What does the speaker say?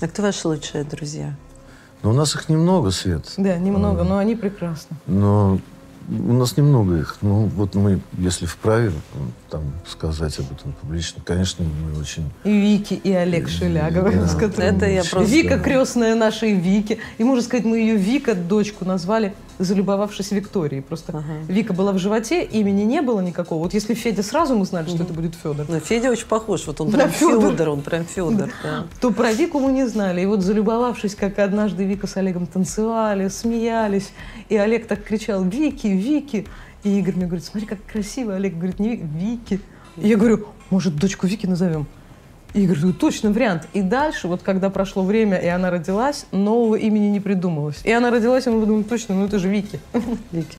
А кто ваши лучшие друзья? Но у нас их немного, Свет. Да, немного, А. но они прекрасны. Но у нас немного их. Ну, вот мы, если вправе там сказать об этом публично, конечно, мы очень... И Вики, и Олег Шеляговы, Да. с которым- Это я просто- Вика крестная нашей Вики. И можно сказать, мы ее Вика, дочку, назвали, залюбовавшись Викторией. Просто Ага. Вика была в животе, имени не было никакого. Вот если Федя сразу мы знали, что это будет Федор, Ну, Федя очень похож. Вот он прям Фёдора. Федор, он прям Федор. да. то про Вику мы не знали. И вот залюбовавшись, как однажды Вика с Олегом танцевали, смеялись, и Олег так кричал «Вики, Вики!» И Игорь мне говорит, смотри, как красиво. Олег говорит, не Вики. И я говорю, может, дочку Вики назовем? И Игорь говорит, точно вариант. И дальше, вот когда прошло время, и она родилась, нового имени не придумалось. И она родилась, и мы подумали, точно, ну это же Вики. Вики.